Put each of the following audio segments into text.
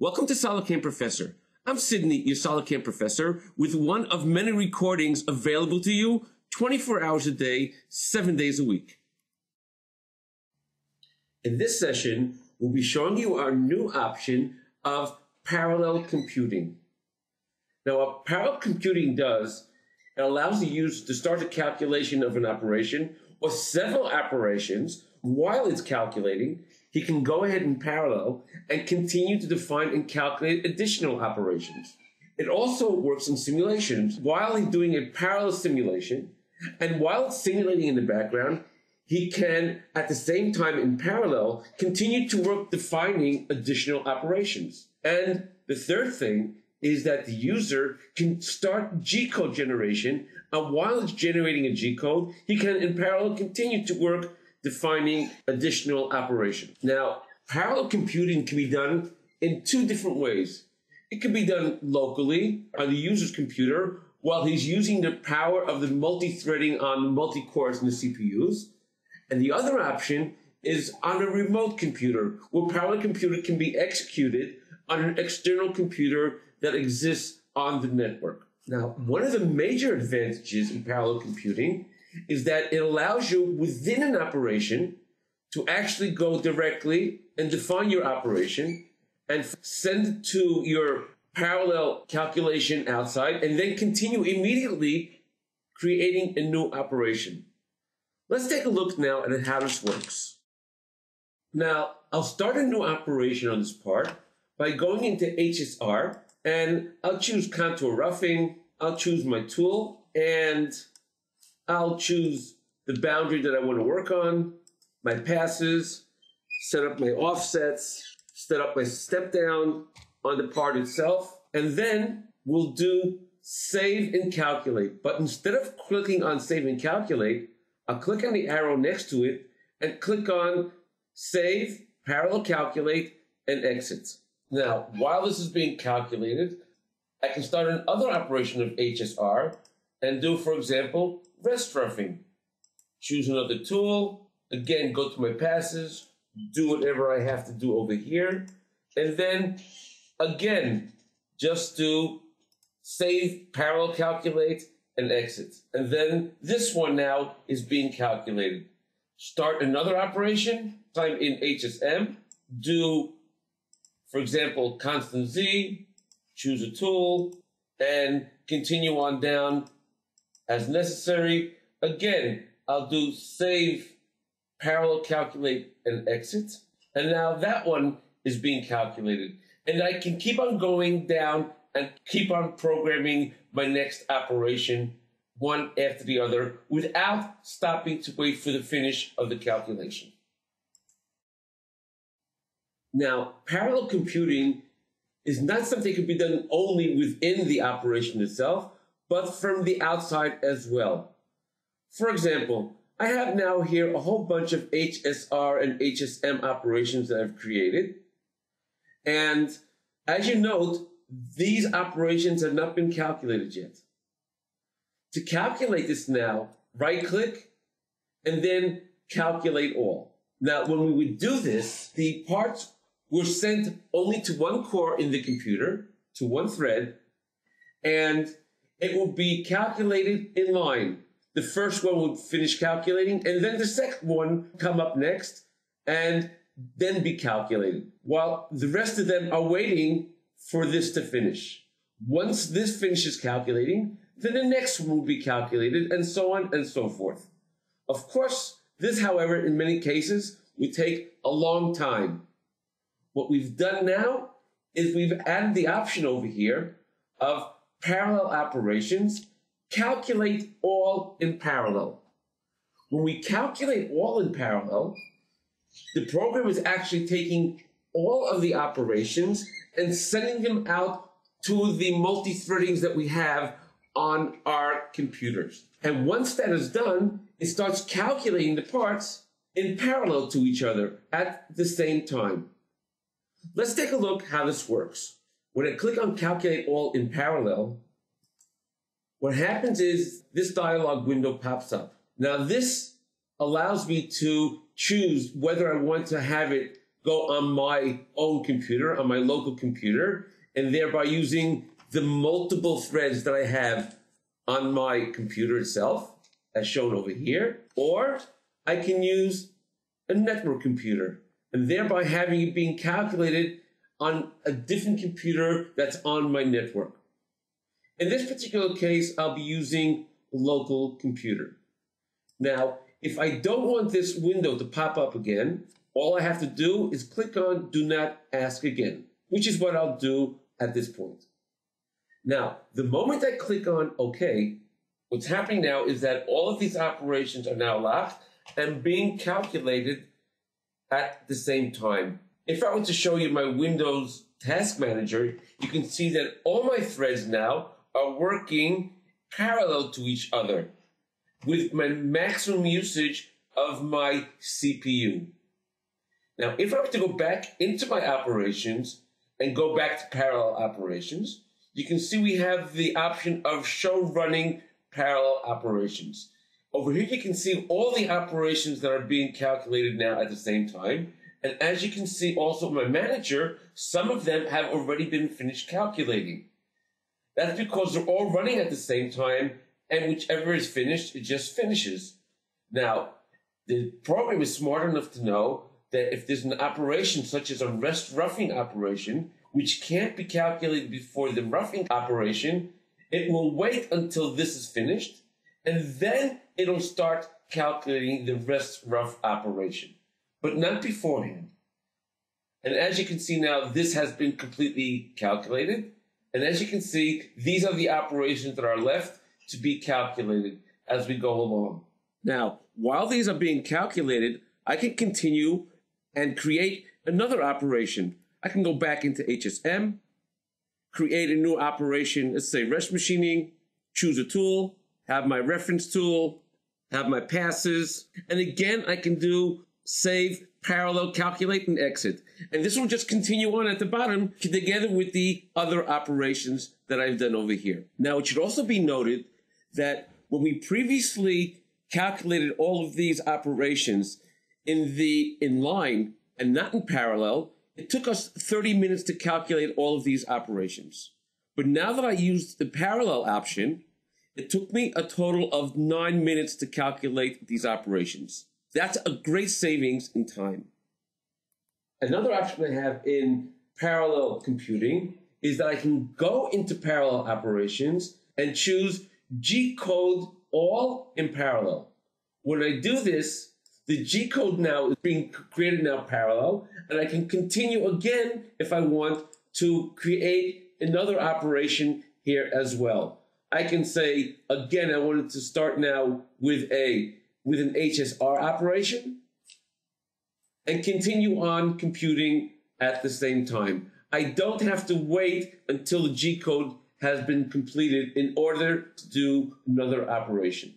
Welcome to SolidCAM Professor. I'm Sydney, your SolidCAM Professor, with one of many recordings available to you 24 hours a day, 7 days a week. In this session, we'll be showing you our new option of parallel computing. Now, what parallel computing does, it allows the user to start a calculation of an operation or several operations while it's calculating he can go ahead in parallel and continue to define and calculate additional operations. It also works in simulations. While he's doing a parallel simulation, and while it's simulating in the background, he can, at the same time in parallel, continue to work defining additional operations. And the third thing is that the user can start G-code generation, and while it's generating a G-code, he can in parallel continue to work defining additional operations. Now, parallel computing can be done in two different ways. It can be done locally on the user's computer while he's using the power of the multi-threading on multi-cores in the CPUs. And the other option is on a remote computer where parallel computing can be executed on an external computer that exists on the network. Now, one of the major advantages in parallel computing is that it allows you within an operation to actually go directly and define your operation and send it to your parallel calculation outside and then continue immediately creating a new operation. Let's take a look now at how this works. Now, I'll start a new operation on this part by going into HSR and I'll choose contour roughing. I'll choose my tool and I'll choose the boundary that I want to work on, my passes, set up my offsets, set up my step down on the part itself, and then we'll do save and calculate. But instead of clicking on save and calculate, I'll click on the arrow next to it and click on save, parallel calculate, and exit. Now, while this is being calculated, I can start another operation of HSR and do, for example, rest roughing. Choose another tool. Again, go to my passes, do whatever I have to do over here. And then again, just do save, parallel calculate, and exit. And then this one now is being calculated. Start another operation, time in HSM, do, for example, constant Z, choose a tool, and continue on down as necessary. Again, I'll do save, parallel calculate, and exit. And now that one is being calculated. And I can keep on going down and keep on programming my next operation one after the other without stopping to wait for the finish of the calculation. Now, parallel computing is not something that can be done only within the operation itself, but from the outside as well. For example, I have now here a whole bunch of HSR and HSM operations that I've created. And as you note, these operations have not been calculated yet. To calculate this now, right click and then calculate all. Now, when we would do this, the parts were sent only to one core in the computer, to one thread, and it will be calculated in line. The first one will finish calculating, and then the second one come up next, and then be calculated, while the rest of them are waiting for this to finish. Once this finishes calculating, then the next one will be calculated, and so on and so forth. Of course, this, however, in many cases, will take a long time. What we've done now is we've added the option over here of parallel operations, calculate all in parallel. When we calculate all in parallel, the program is actually taking all of the operations and sending them out to the multi-threadings that we have on our computers. And once that is done, it starts calculating the parts in parallel to each other at the same time. Let's take a look how this works. When I click on calculate all in parallel, what happens is this dialog window pops up. Now this allows me to choose whether I want to have it go on my own computer, on my local computer, and thereby using the multiple threads that I have on my computer itself, as shown over here, or I can use a network computer and thereby having it being calculated on a different computer that's on my network. In this particular case, I'll be using local computer. Now, if I don't want this window to pop up again, all I have to do is click on Do Not Ask Again, which is what I'll do at this point. Now, the moment I click on OK, what's happening now is that all of these operations are now locked and being calculated at the same time. If I were to show you my Windows Task Manager, you can see that all my threads now are working parallel to each other with my maximum usage of my CPU. Now, if I were to go back into my operations and go back to parallel operations, you can see we have the option of show running parallel operations. Over here, you can see all the operations that are being calculated now at the same time. And as you can see also my manager, some of them have already been finished calculating. That's because they're all running at the same time, and whichever is finished, it just finishes. Now, the program is smart enough to know that if there's an operation such as a rest roughing operation, which can't be calculated before the roughing operation, it will wait until this is finished, and then it'll start calculating the rest rough operation, but not beforehand. And as you can see now, this has been completely calculated. And as you can see, these are the operations that are left to be calculated as we go along. Now, while these are being calculated, I can continue and create another operation. I can go back into HSM, create a new operation, let's say rest machining, choose a tool, have my reference tool, have my passes, and again, I can do save, parallel, calculate, and exit. And this will just continue on at the bottom together with the other operations that I've done over here. Now, it should also be noted that when we previously calculated all of these operations in the in line and not in parallel, it took us 30 minutes to calculate all of these operations. But now that I used the parallel option, it took me a total of nine minutes to calculate these operations. That's a great savings in time. Another option I have in parallel computing is that I can go into parallel operations and choose G code all in parallel. When I do this, the G code now is being created now parallel, and I can continue again if I want to create another operation here as well. I can say again, I wanted to start now with a with an HSR operation and continue on computing at the same time. I don't have to wait until the G code has been completed in order to do another operation.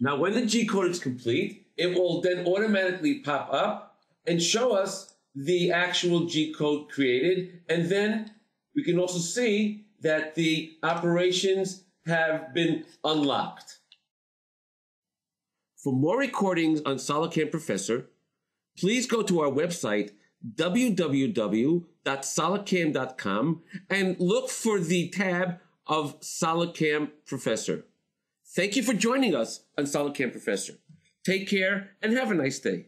Now, when the G code is complete, it will then automatically pop up and show us the actual G code created. And then we can also see that the operations have been unlocked. For more recordings on SolidCAM Professor, please go to our website, www.solidcam.com, and look for the tab of SolidCAM Professor. Thank you for joining us on SolidCAM Professor. Take care and have a nice day.